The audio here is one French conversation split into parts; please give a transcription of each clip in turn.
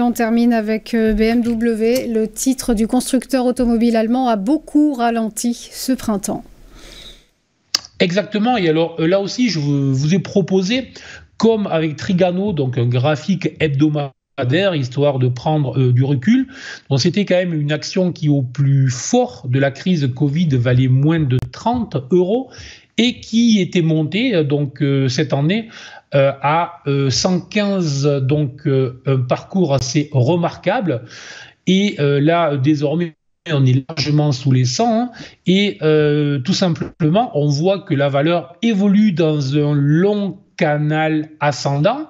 on termine avec euh, BMW. Le titre du constructeur automobile allemand a beaucoup ralenti ce printemps. Exactement. Et alors là aussi, je vous ai proposé, comme avec Trigano, donc un graphique hebdomadaire, histoire de prendre du recul. C'était quand même une action qui, au plus fort de la crise Covid, valait moins de 30 euros et qui était montée donc cette année euh, à 115, euh, donc euh, un parcours assez remarquable. Et là, désormais, on est largement sous les 100 hein. et tout simplement, on voit que la valeur évolue dans un long canal ascendant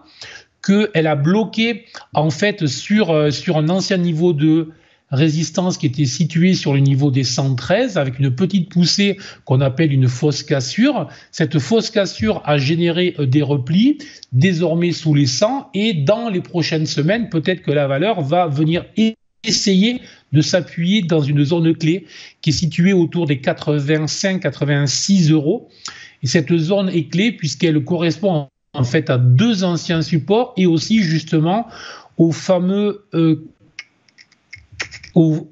qu'elle a bloqué en fait sur, sur un ancien niveau de résistance qui était située sur le niveau des 113 avec une petite poussée qu'on appelle une fausse cassure. Cette fausse cassure a généré euh, des replis désormais sous les 100 et dans les prochaines semaines, peut-être que la valeur va venir essayer de s'appuyer dans une zone clé qui est située autour des 85-86 euros. Et cette zone est clé puisqu'elle correspond en fait à deux anciens supports et aussi justement au fameux euh,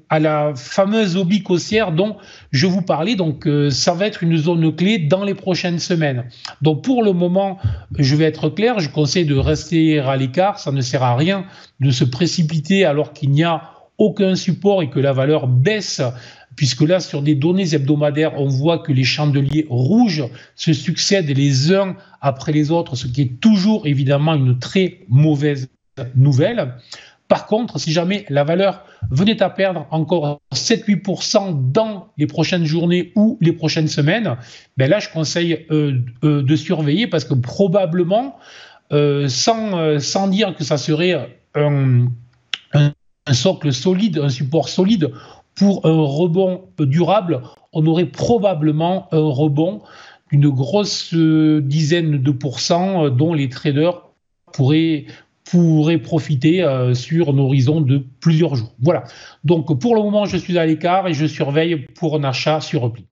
à la fameuse oblique haussière dont je vous parlais. Donc, euh, ça va être une zone clé dans les prochaines semaines. Donc, pour le moment, je vais être clair, je conseille de rester à l'écart. Ça ne sert à rien de se précipiter alors qu'il n'y a aucun support et que la valeur baisse puisque là, sur des données hebdomadaires, on voit que les chandeliers rouges se succèdent les uns après les autres, ce qui est toujours évidemment une très mauvaise nouvelle. Par contre, si jamais la valeur venait à perdre encore 7-8% dans les prochaines journées ou les prochaines semaines, ben là, je conseille euh, euh, de surveiller parce que probablement, euh, sans, sans dire que ça serait un, socle solide, un support solide pour un rebond durable, on aurait probablement un rebond d'une grosse dizaine de pourcents dont les traders pourraient, pourrait profiter euh, sur un horizon de plusieurs jours. Voilà. Donc pour le moment, je suis à l'écart et je surveille pour un achat sur repli.